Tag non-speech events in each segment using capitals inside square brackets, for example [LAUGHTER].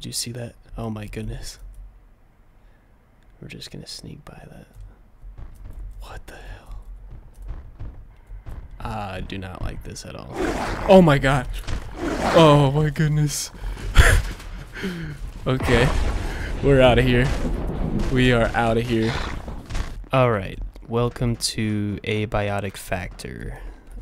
Did you see that? Oh my goodness. We're just gonna sneak by that. What the hell? Ah, I do not like this at all. Oh my god. Oh my goodness. [LAUGHS] okay. We're out of here. We are out of here. Alright. Welcome to Abiotic Factor.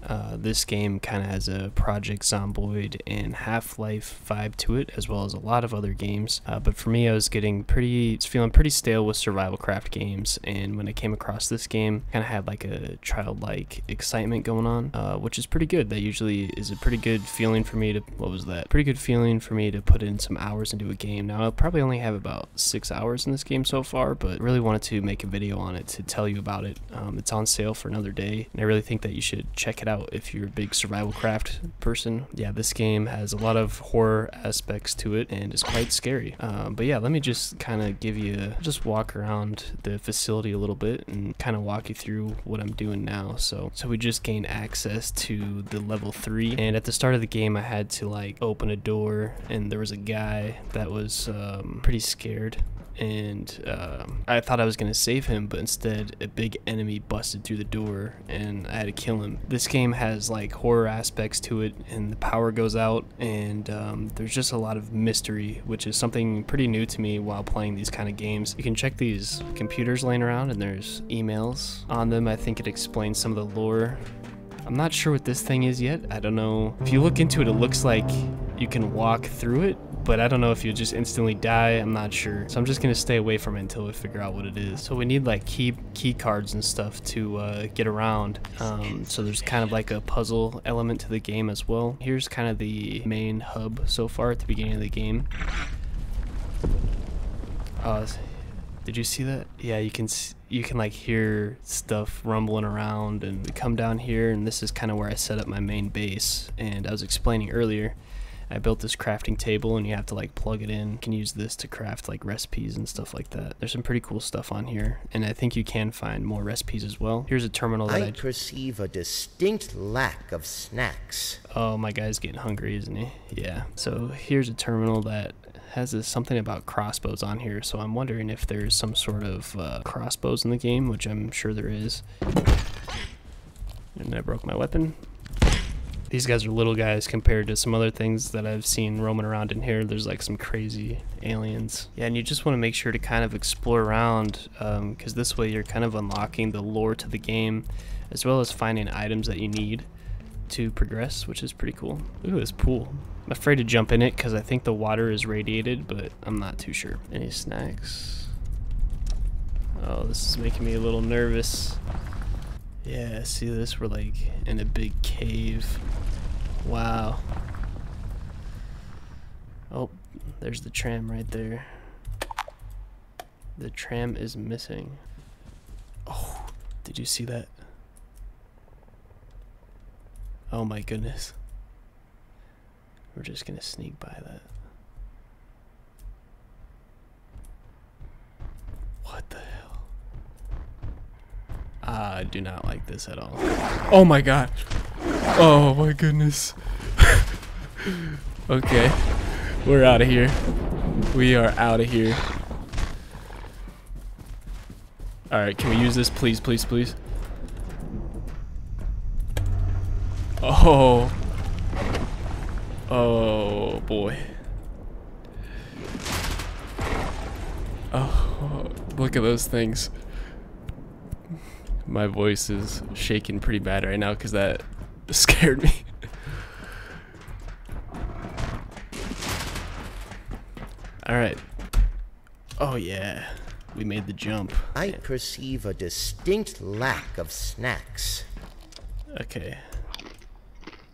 Uh, this game kind of has a Project Zomboid and Half-Life vibe to it, as well as a lot of other games. Uh, but for me, I was getting pretty, was feeling pretty stale with survival craft games, and when I came across this game, kind of had like a childlike excitement going on, uh, which is pretty good. That usually is a pretty good feeling for me to, what was that? Pretty good feeling for me to put in some hours into a game. Now, I'll probably only have about six hours in this game so far, but really wanted to make a video on it to tell you about it. Um, it's on sale for another day, and I really think that you should check it out if you're a big survival craft person. Yeah, this game has a lot of horror aspects to it and is quite scary. Um, but yeah, let me just kind of give you, just walk around the facility a little bit and kind of walk you through what I'm doing now. So, so we just gained access to the level three, and at the start of the game, I had to like open a door, and there was a guy that was um, pretty scared and um, I thought I was to save him, but instead a big enemy busted through the door and I had to kill him. This game has like horror aspects to it, and the power goes out, and um, there's just a lot of mystery, which is something pretty new to me while playing these kind of games. You can check these computers laying around, and there's emails on them. I think it explains some of the lore. I'm not sure what this thing is yet. I don't know. If you look into it, it looks like you can walk through it, but I don't know if you just instantly die. I'm not sure. So I'm just gonna stay away from it until we figure out what it is. So we need like key key cards and stuff to uh, get around. Um, so there's kind of like a puzzle element to the game as well. Here's kind of the main hub so far at the beginning of the game. Uh, did you see that? Yeah, you can you can like hear stuff rumbling around and come down here and this is kind of where I set up my main base and I was explaining earlier I built this crafting table and you have to like plug it in. You can use this to craft like recipes and stuff like that. There's some pretty cool stuff on here and I think you can find more recipes as well. Here's a terminal that I, I perceive a distinct lack of snacks. Oh, my guy's getting hungry, isn't he? Yeah. So here's a terminal that has this, something about crossbows on here, so I'm wondering if there's some sort of uh, crossbows in the game, which I'm sure there is. And I broke my weapon. These guys are little guys compared to some other things that I've seen roaming around in here. There's like some crazy aliens. Yeah, and you just want to make sure to kind of explore around because um, this way you're kind of unlocking the lore to the game as well as finding items that you need to progress, which is pretty cool. Look at this pool. I'm afraid to jump in it because I think the water is radiated, but I'm not too sure. Any snacks? Oh, this is making me a little nervous. Yeah, see this? We're like in a big cave. Wow. Oh, there's the tram right there. The tram is missing. Oh, did you see that? Oh my goodness. We're just gonna sneak by that. What the hell? I do not like this at all. Oh my god. Oh my goodness. [LAUGHS] okay. We're out of here. We are out of here. Alright, can we use this please, please, please? Oh. Oh boy. Oh, look at those things. My voice is shaking pretty bad right now because that [LAUGHS] scared me. Alright. Oh yeah. We made the jump. I perceive a distinct lack of snacks. Okay.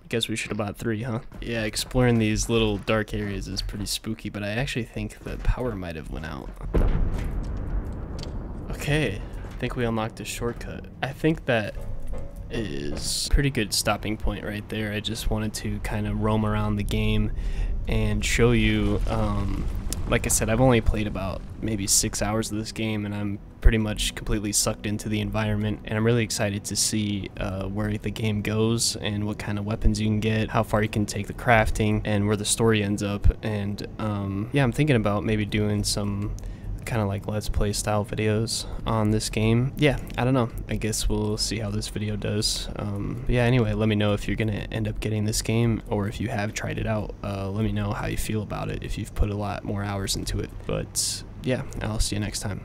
Guess we should have bought three, huh? Yeah, exploring these little dark areas is pretty spooky, but I actually think the power might have went out. Okay, I think we unlocked a shortcut. I think that is pretty good stopping point right there. I just wanted to kind of roam around the game and show you um, like I said, I've only played about maybe six hours of this game, and I'm pretty much completely sucked into the environment. And I'm really excited to see uh, where the game goes and what kind of weapons you can get, how far you can take the crafting, and where the story ends up. And um, yeah, I'm thinking about maybe doing some kind of like let's play style videos on this game. Yeah i don't know. I guess we'll see how this video does. Um, yeah anyway let me know if you're gonna end up getting this game or if you have tried it out. Uh, let me know how you feel about it if you've put a lot more hours into it. But yeah i'll see you next time